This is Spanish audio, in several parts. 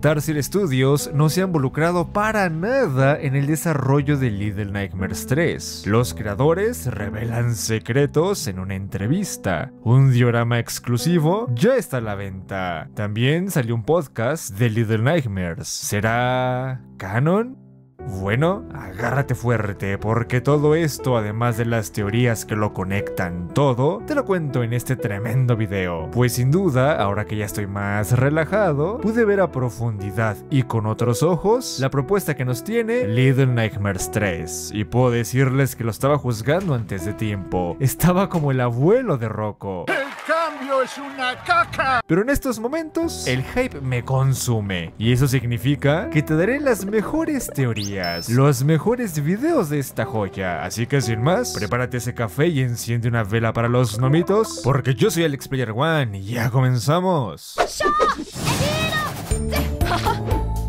Tarsier Studios no se ha involucrado para nada en el desarrollo de Little Nightmares 3. Los creadores revelan secretos en una entrevista. Un diorama exclusivo ya está a la venta. También salió un podcast de Little Nightmares. ¿Será canon? Bueno, agárrate fuerte, porque todo esto, además de las teorías que lo conectan todo, te lo cuento en este tremendo video. Pues sin duda, ahora que ya estoy más relajado, pude ver a profundidad y con otros ojos la propuesta que nos tiene Little Nightmares 3. Y puedo decirles que lo estaba juzgando antes de tiempo. Estaba como el abuelo de Rocco. ¡El cambio es una caca! Pero en estos momentos, el hype me consume. Y eso significa que te daré las mejores teorías los mejores videos de esta joya. Así que sin más, prepárate ese café y enciende una vela para los nomitos, porque yo soy Alex Player One y ya comenzamos.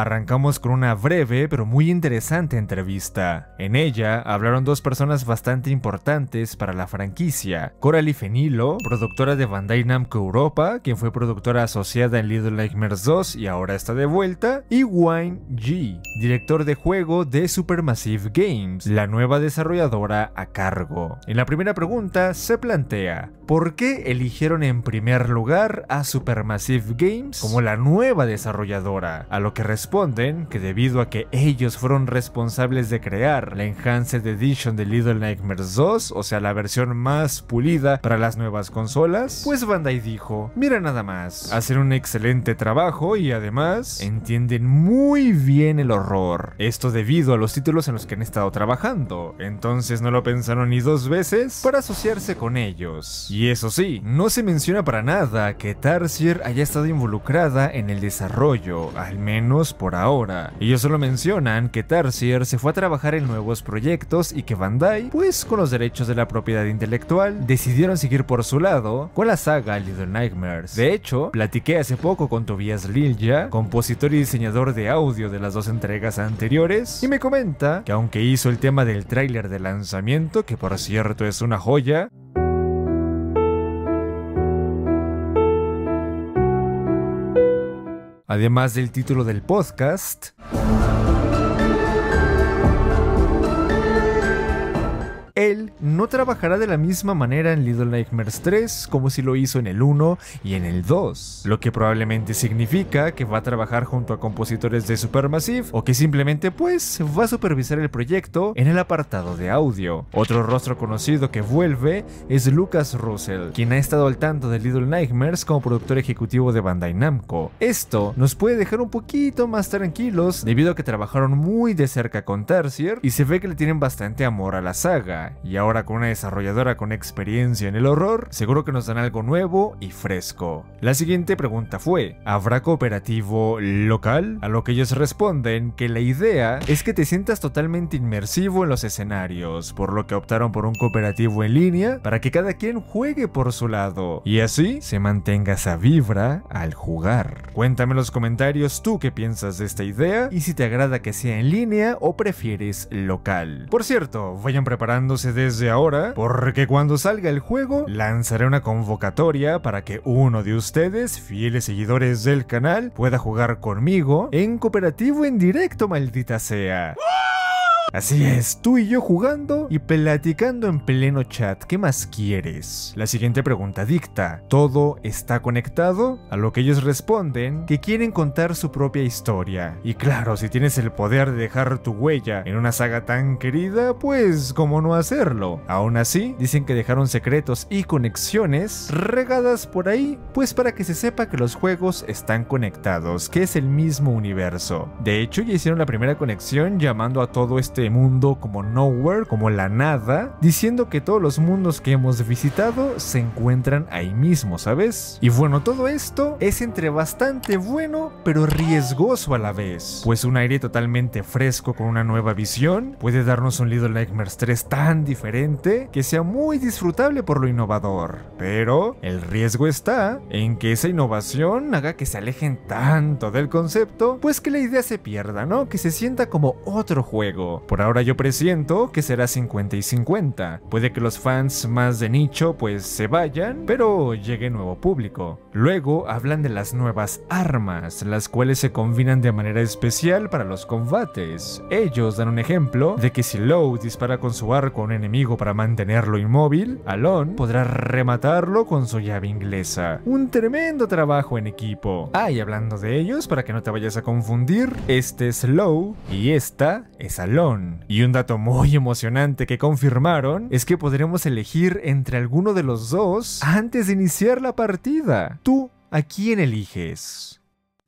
Arrancamos con una breve pero muy interesante entrevista. En ella hablaron dos personas bastante importantes para la franquicia. Coralie Fenilo, productora de Bandai Namco Europa, quien fue productora asociada en Little Nightmares 2 y ahora está de vuelta, y Wayne G, director de juego de Supermassive Games, la nueva desarrolladora a cargo. En la primera pregunta se plantea, ¿por qué eligieron en primer lugar a Supermassive Games como la nueva desarrolladora? A lo que responden que debido a que ellos fueron responsables de crear la Enhanced Edition de Little Nightmares 2, o sea la versión más pulida para las nuevas consolas, pues Bandai dijo, mira nada más, hacen un excelente trabajo y además entienden muy bien el horror. Esto debido a los títulos en los que han estado trabajando, entonces no lo pensaron ni dos veces para asociarse con ellos. Y eso sí, no se menciona para nada que Tarsier haya estado involucrada en el desarrollo, al menos por ahora. Ellos solo mencionan que Tarsier se fue a trabajar en nuevos proyectos y que Bandai, pues con los derechos de la propiedad intelectual, decidieron seguir por su lado con la saga Little Nightmares. De hecho, platiqué hace poco con Tobias Lilja, compositor y diseñador de audio de las dos entregas anteriores, y me comenta que aunque hizo el tema del tráiler de lanzamiento, que por cierto es una joya, además del título del podcast. Él no trabajará de la misma manera en Little Nightmares 3 como si lo hizo en el 1 y en el 2, lo que probablemente significa que va a trabajar junto a compositores de Supermassive o que simplemente pues va a supervisar el proyecto en el apartado de audio. Otro rostro conocido que vuelve es Lucas Russell, quien ha estado al tanto de Little Nightmares como productor ejecutivo de Bandai Namco. Esto nos puede dejar un poquito más tranquilos debido a que trabajaron muy de cerca con Tarsier y se ve que le tienen bastante amor a la saga y ahora con una desarrolladora con experiencia en el horror, seguro que nos dan algo nuevo y fresco. La siguiente pregunta fue, ¿habrá cooperativo local? A lo que ellos responden que la idea es que te sientas totalmente inmersivo en los escenarios, por lo que optaron por un cooperativo en línea para que cada quien juegue por su lado y así se mantenga esa vibra al jugar. Cuéntame en los comentarios tú qué piensas de esta idea y si te agrada que sea en línea o prefieres local. Por cierto, vayan desde ahora, porque cuando salga el juego, lanzaré una convocatoria para que uno de ustedes, fieles seguidores del canal, pueda jugar conmigo en cooperativo en directo, maldita sea. Así es, tú y yo jugando y platicando en pleno chat. ¿Qué más quieres? La siguiente pregunta dicta, ¿todo está conectado? A lo que ellos responden que quieren contar su propia historia. Y claro, si tienes el poder de dejar tu huella en una saga tan querida, pues ¿cómo no hacerlo? Aún así, dicen que dejaron secretos y conexiones regadas por ahí, pues para que se sepa que los juegos están conectados, que es el mismo universo. De hecho, ya hicieron la primera conexión llamando a todo este este mundo como nowhere, como la nada, diciendo que todos los mundos que hemos visitado se encuentran ahí mismo, ¿sabes? Y bueno, todo esto es entre bastante bueno, pero riesgoso a la vez, pues un aire totalmente fresco con una nueva visión puede darnos un Little Nightmares 3 tan diferente que sea muy disfrutable por lo innovador, pero el riesgo está en que esa innovación haga que se alejen tanto del concepto, pues que la idea se pierda, ¿no? Que se sienta como otro juego. Por ahora yo presiento que será 50 y 50. Puede que los fans más de nicho pues se vayan, pero llegue nuevo público. Luego hablan de las nuevas armas, las cuales se combinan de manera especial para los combates. Ellos dan un ejemplo de que si Low dispara con su arco a un enemigo para mantenerlo inmóvil, Alon podrá rematarlo con su llave inglesa. Un tremendo trabajo en equipo. Ah, y hablando de ellos, para que no te vayas a confundir, este es Low y esta es Alon. Y un dato muy emocionante que confirmaron es que podremos elegir entre alguno de los dos antes de iniciar la partida. ¿Tú a quién eliges?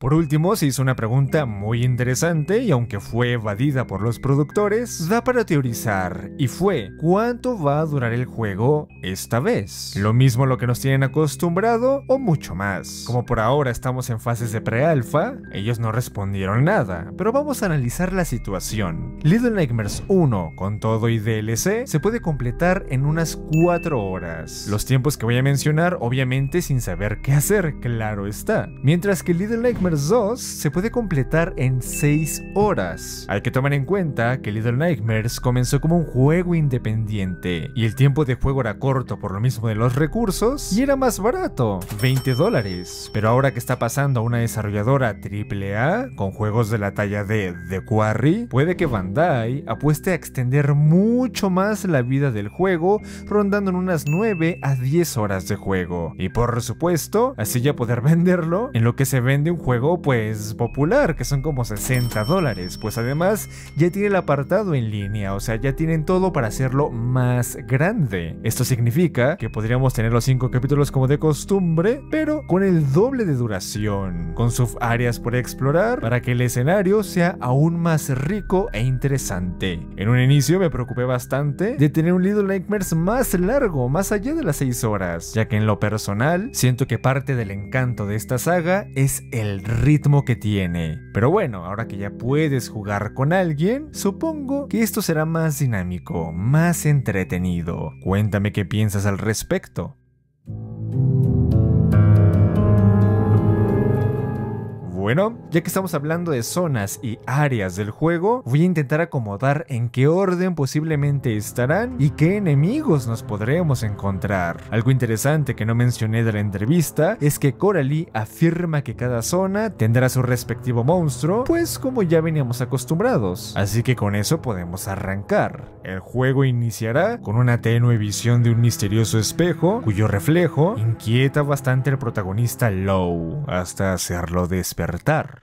Por último, se hizo una pregunta muy interesante y aunque fue evadida por los productores, da para teorizar y fue ¿cuánto va a durar el juego esta vez? ¿Lo mismo lo que nos tienen acostumbrado o mucho más? Como por ahora estamos en fases de pre-alfa, ellos no respondieron nada, pero vamos a analizar la situación. Little Nightmares 1 con todo y DLC se puede completar en unas 4 horas. Los tiempos que voy a mencionar obviamente sin saber qué hacer, claro está. Mientras que Little Nightmares 2 se puede completar en 6 horas. Hay que tomar en cuenta que Little Nightmares comenzó como un juego independiente y el tiempo de juego era corto por lo mismo de los recursos y era más barato, 20 dólares. Pero ahora que está pasando a una desarrolladora AAA con juegos de la talla de The Quarry, puede que Bandai apueste a extender mucho más la vida del juego, rondando en unas 9 a 10 horas de juego. Y por supuesto, así ya poder venderlo en lo que se vende un juego pues popular, que son como 60 dólares, pues además ya tiene el apartado en línea, o sea, ya tienen todo para hacerlo más grande. Esto significa que podríamos tener los 5 capítulos como de costumbre, pero con el doble de duración, con sus áreas por explorar, para que el escenario sea aún más rico e interesante. En un inicio me preocupé bastante de tener un Little Nightmares más largo, más allá de las 6 horas, ya que en lo personal siento que parte del encanto de esta saga es el ritmo que tiene. Pero bueno, ahora que ya puedes jugar con alguien, supongo que esto será más dinámico, más entretenido. Cuéntame qué piensas al respecto. Bueno, ya que estamos hablando de zonas y áreas del juego, voy a intentar acomodar en qué orden posiblemente estarán y qué enemigos nos podremos encontrar. Algo interesante que no mencioné de la entrevista es que Coralie afirma que cada zona tendrá su respectivo monstruo, pues como ya veníamos acostumbrados. Así que con eso podemos arrancar. El juego iniciará con una tenue visión de un misterioso espejo, cuyo reflejo inquieta bastante al protagonista Low, hasta hacerlo despertar.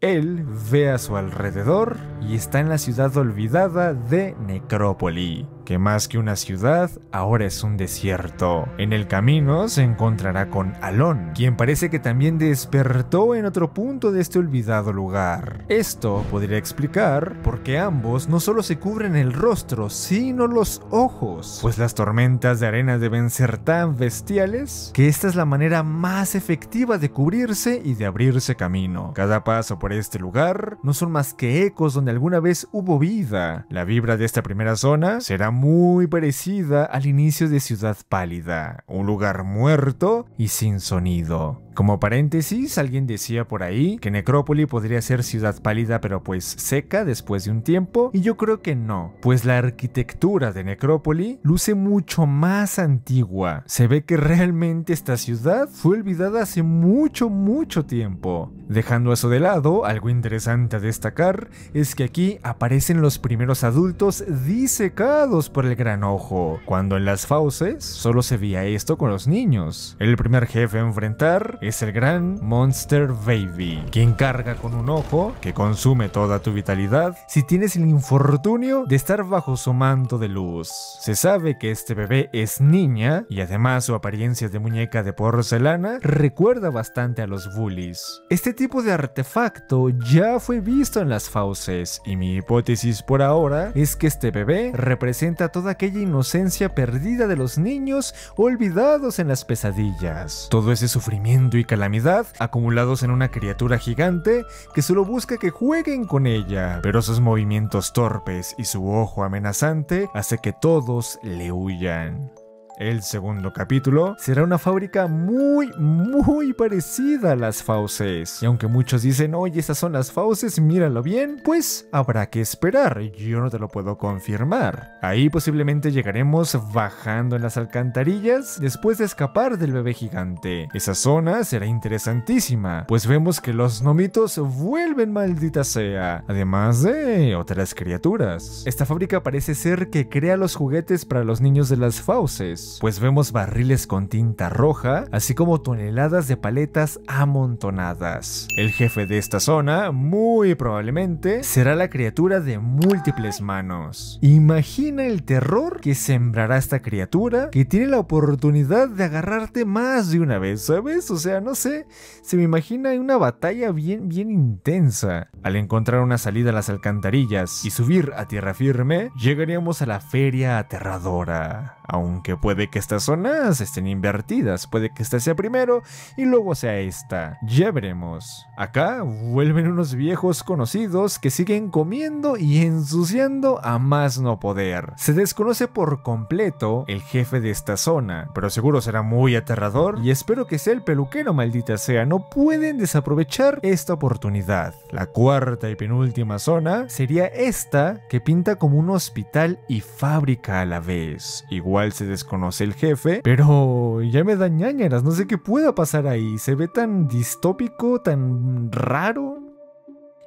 Él ve a su alrededor y está en la ciudad olvidada de Necrópoli que más que una ciudad, ahora es un desierto. En el camino se encontrará con Alon, quien parece que también despertó en otro punto de este olvidado lugar. Esto podría explicar por qué ambos no solo se cubren el rostro, sino los ojos, pues las tormentas de arena deben ser tan bestiales que esta es la manera más efectiva de cubrirse y de abrirse camino. Cada paso por este lugar no son más que ecos donde alguna vez hubo vida. La vibra de esta primera zona será muy parecida al inicio de Ciudad Pálida, un lugar muerto y sin sonido. Como paréntesis, alguien decía por ahí que Necrópoli podría ser ciudad pálida pero pues seca después de un tiempo, y yo creo que no, pues la arquitectura de Necrópoli luce mucho más antigua. Se ve que realmente esta ciudad fue olvidada hace mucho, mucho tiempo. Dejando eso de lado, algo interesante a destacar es que aquí aparecen los primeros adultos disecados por el gran ojo, cuando en las fauces solo se veía esto con los niños. El primer jefe a enfrentar es el gran Monster Baby, quien carga con un ojo que consume toda tu vitalidad si tienes el infortunio de estar bajo su manto de luz. Se sabe que este bebé es niña y además su apariencia de muñeca de porcelana recuerda bastante a los bullies. Este tipo de artefacto ya fue visto en las fauces y mi hipótesis por ahora es que este bebé representa toda aquella inocencia perdida de los niños olvidados en las pesadillas. Todo ese sufrimiento y calamidad acumulados en una criatura gigante que solo busca que jueguen con ella, pero sus movimientos torpes y su ojo amenazante hace que todos le huyan. El segundo capítulo será una fábrica muy, muy parecida a las fauces. Y aunque muchos dicen, oye, esas son las fauces, míralo bien, pues habrá que esperar, yo no te lo puedo confirmar. Ahí posiblemente llegaremos bajando en las alcantarillas después de escapar del bebé gigante. Esa zona será interesantísima, pues vemos que los nomitos vuelven maldita sea, además de otras criaturas. Esta fábrica parece ser que crea los juguetes para los niños de las fauces pues vemos barriles con tinta roja, así como toneladas de paletas amontonadas. El jefe de esta zona, muy probablemente, será la criatura de múltiples manos. Imagina el terror que sembrará esta criatura que tiene la oportunidad de agarrarte más de una vez, ¿sabes? O sea, no sé, se me imagina una batalla bien, bien intensa. Al encontrar una salida a las alcantarillas y subir a tierra firme, llegaríamos a la feria aterradora. Aunque puede que estas zonas estén invertidas, puede que esta sea primero y luego sea esta. Ya veremos. Acá vuelven unos viejos conocidos que siguen comiendo y ensuciando a más no poder. Se desconoce por completo el jefe de esta zona, pero seguro será muy aterrador y espero que sea el peluquero maldita sea. No pueden desaprovechar esta oportunidad. La cuarta y penúltima zona sería esta que pinta como un hospital y fábrica a la vez. Igual se desconoce el jefe, pero ya me da ñañaras, no sé qué pueda pasar ahí, se ve tan distópico, tan raro.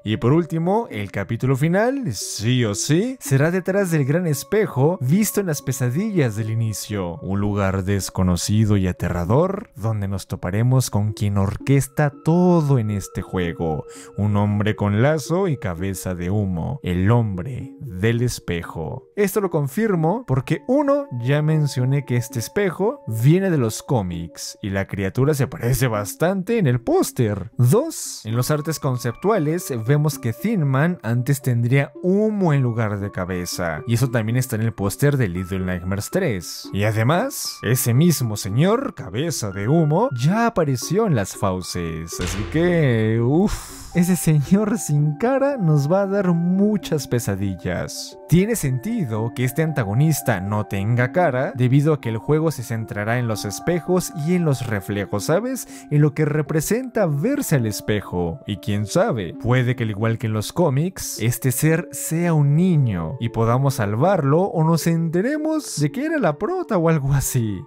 Y por último, el capítulo final, sí o sí, será detrás del gran espejo visto en las pesadillas del inicio, un lugar desconocido y aterrador donde nos toparemos con quien orquesta todo en este juego, un hombre con lazo y cabeza de humo, el hombre del espejo. Esto lo confirmo porque uno, ya mencioné que este espejo viene de los cómics y la criatura se parece bastante en el póster. Dos, en los artes conceptuales que Thin Man antes tendría humo en lugar de cabeza, y eso también está en el póster de Little Nightmares 3. Y además, ese mismo señor, cabeza de humo, ya apareció en las fauces, así que... uff ese señor sin cara nos va a dar muchas pesadillas. Tiene sentido que este antagonista no tenga cara debido a que el juego se centrará en los espejos y en los reflejos, ¿sabes? En lo que representa verse al espejo. Y quién sabe, puede que al igual que en los cómics, este ser sea un niño y podamos salvarlo o nos enteremos de que era la prota o algo así.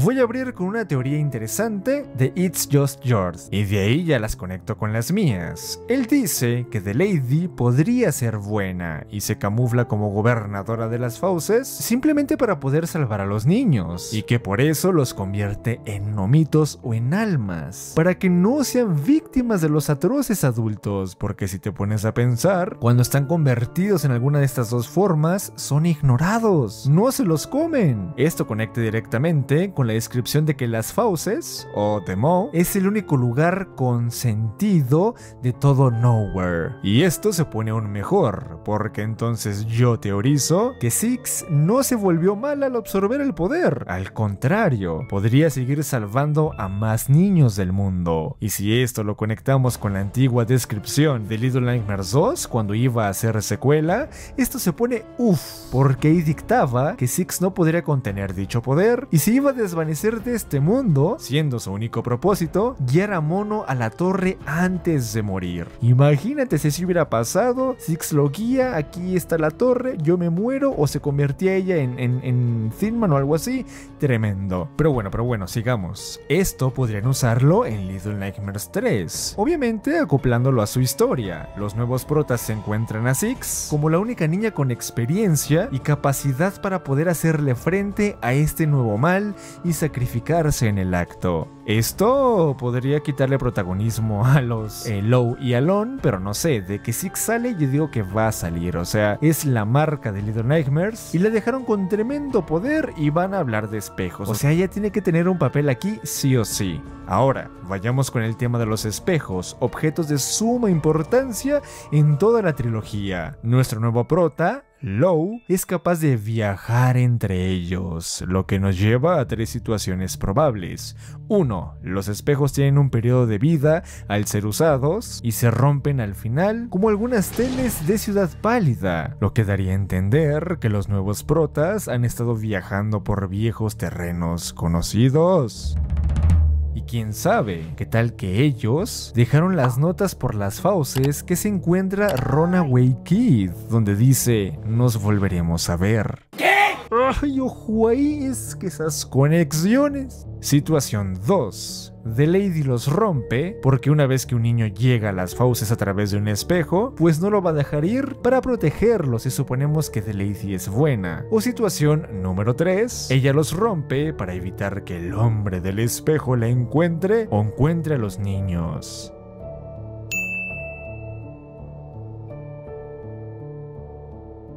Voy a abrir con una teoría interesante de It's Just Yours, y de ahí ya las conecto con las mías. Él dice que The Lady podría ser buena y se camufla como gobernadora de las fauces simplemente para poder salvar a los niños, y que por eso los convierte en nomitos o en almas, para que no sean víctimas de los atroces adultos, porque si te pones a pensar, cuando están convertidos en alguna de estas dos formas, son ignorados, no se los comen. Esto conecta directamente con la descripción de que las fauces, o The Mo, es el único lugar con sentido de todo Nowhere. Y esto se pone aún mejor, porque entonces yo teorizo que Six no se volvió mal al absorber el poder. Al contrario, podría seguir salvando a más niños del mundo. Y si esto lo conectamos con la antigua descripción de Little Nightmares 2, cuando iba a hacer secuela, esto se pone uff, porque ahí dictaba que Six no podría contener dicho poder y se iba a desvanecer de este mundo, siendo su único propósito guiar a Mono a la torre antes de morir. Imagínate si eso hubiera pasado, Six lo guía, aquí está la torre, yo me muero o se convertía ella en, en, en Thinman o algo así, tremendo. Pero bueno, pero bueno, sigamos. Esto podrían usarlo en Little Nightmares 3, obviamente acoplándolo a su historia. Los nuevos protas se encuentran a Six como la única niña con experiencia y capacidad para poder hacerle frente a este nuevo mal y sacrificarse en el acto. Esto podría quitarle protagonismo a los eh, Low y Alon, pero no sé, de que Six sale yo digo que va a salir, o sea, es la marca de Little Nightmares y la dejaron con tremendo poder y van a hablar de espejos, o sea, ella tiene que tener un papel aquí sí o sí. Ahora, vayamos con el tema de los espejos, objetos de suma importancia en toda la trilogía. Nuestro nuevo prota, Low es capaz de viajar entre ellos, lo que nos lleva a tres situaciones probables. 1. Los espejos tienen un periodo de vida al ser usados y se rompen al final, como algunas teles de Ciudad Pálida, lo que daría a entender que los nuevos protas han estado viajando por viejos terrenos conocidos. Y quién sabe, qué tal que ellos dejaron las notas por las fauces que se encuentra Runaway Kid, donde dice, nos volveremos a ver. Ay, ojo ahí, es que esas conexiones. Situación 2. The Lady los rompe porque una vez que un niño llega a las fauces a través de un espejo, pues no lo va a dejar ir para protegerlo si suponemos que The Lady es buena. O situación número 3. Ella los rompe para evitar que el hombre del espejo la encuentre o encuentre a los niños.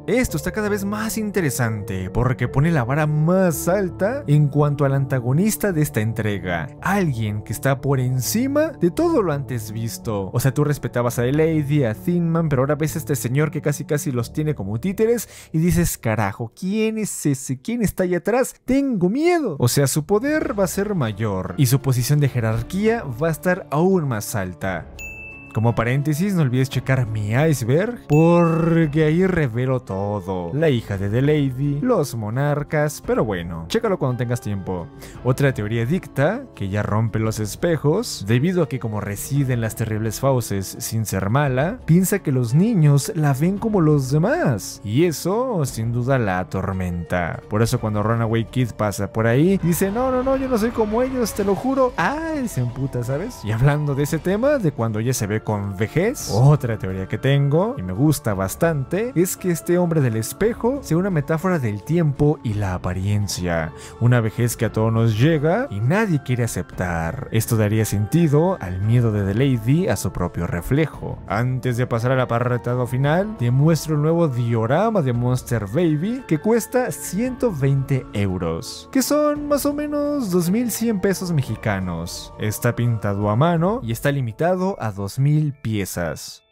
Esto está cada vez más interesante porque pone la vara más alta en cuanto al antagonista de esta entrega. Alguien que está por encima de todo lo antes visto. O sea, tú respetabas a Lady, a Thinman, pero ahora ves a este señor que casi casi los tiene como títeres y dices, carajo, ¿quién es ese? ¿Quién está ahí atrás? Tengo miedo. O sea, su poder va a ser mayor y su posición de jerarquía va a estar aún más alta. Como paréntesis, no olvides checar mi iceberg, porque ahí revelo todo. La hija de The Lady, los monarcas, pero bueno, chécalo cuando tengas tiempo. Otra teoría dicta que ella rompe los espejos, debido a que como reside en las terribles fauces sin ser mala, piensa que los niños la ven como los demás. Y eso, sin duda, la atormenta. Por eso cuando Runaway Kid pasa por ahí, dice, no, no, no, yo no soy como ellos, te lo juro. Ay, se emputa, ¿sabes? Y hablando de ese tema, de cuando ella se ve con vejez. Otra teoría que tengo, y me gusta bastante, es que este hombre del espejo sea una metáfora del tiempo y la apariencia. Una vejez que a todos nos llega y nadie quiere aceptar. Esto daría sentido al miedo de The Lady a su propio reflejo. Antes de pasar al apartado final, te muestro el nuevo diorama de Monster Baby que cuesta 120 euros, que son más o menos 2100 pesos mexicanos. Está pintado a mano y está limitado a 2000 piezas.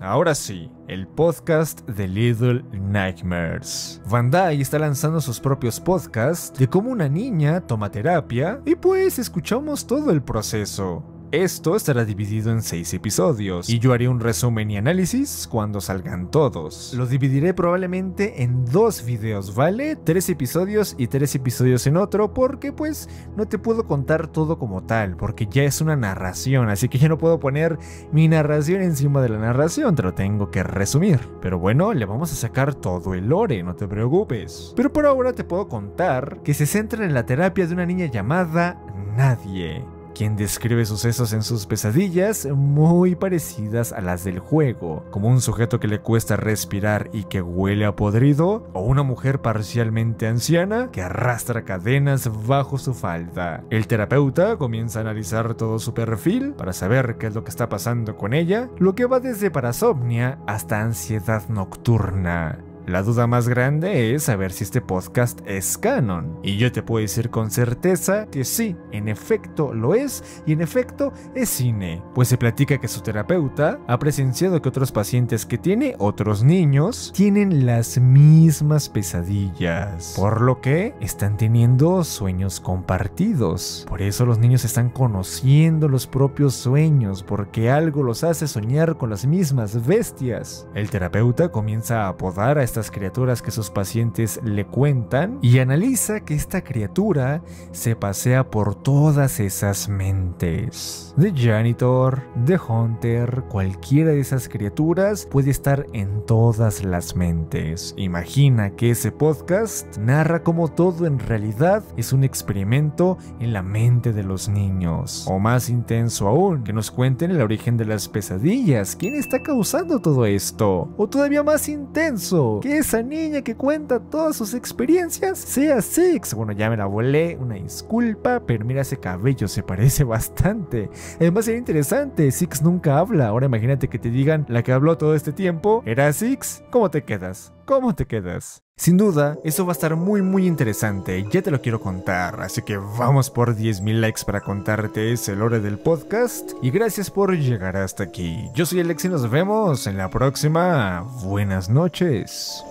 Ahora sí, el podcast de Little Nightmares. Bandai está lanzando sus propios podcasts de cómo una niña toma terapia y pues escuchamos todo el proceso. Esto estará dividido en 6 episodios y yo haré un resumen y análisis cuando salgan todos. Lo dividiré probablemente en dos videos, ¿vale? Tres episodios y tres episodios en otro porque pues no te puedo contar todo como tal porque ya es una narración, así que ya no puedo poner mi narración encima de la narración, te lo tengo que resumir. Pero bueno, le vamos a sacar todo el lore, no te preocupes. Pero por ahora te puedo contar que se centra en la terapia de una niña llamada Nadie quien describe sucesos en sus pesadillas muy parecidas a las del juego, como un sujeto que le cuesta respirar y que huele a podrido, o una mujer parcialmente anciana que arrastra cadenas bajo su falda. El terapeuta comienza a analizar todo su perfil para saber qué es lo que está pasando con ella, lo que va desde parasomnia hasta ansiedad nocturna. La duda más grande es saber si este podcast es canon. Y yo te puedo decir con certeza que sí, en efecto lo es y en efecto es cine. Pues se platica que su terapeuta ha presenciado que otros pacientes que tiene, otros niños, tienen las mismas pesadillas. Por lo que están teniendo sueños compartidos. Por eso los niños están conociendo los propios sueños, porque algo los hace soñar con las mismas bestias. El terapeuta comienza a apodar a estas criaturas que sus pacientes le cuentan y analiza que esta criatura se pasea por todas esas mentes. The Janitor, The Hunter, cualquiera de esas criaturas puede estar en todas las mentes. Imagina que ese podcast narra cómo todo en realidad es un experimento en la mente de los niños. O más intenso aún, que nos cuenten el origen de las pesadillas. ¿Quién está causando todo esto? O todavía más intenso, que esa niña que cuenta todas sus experiencias sea Six. Bueno, ya me la volé, una disculpa, pero mira ese cabello, se parece bastante. Además sería interesante, Six nunca habla. Ahora imagínate que te digan, la que habló todo este tiempo era Six. ¿Cómo te quedas? ¿Cómo te quedas? Sin duda, eso va a estar muy muy interesante, ya te lo quiero contar, así que vamos por 10.000 likes para contarte ese lore del podcast y gracias por llegar hasta aquí. Yo soy Alex y nos vemos en la próxima. Buenas noches.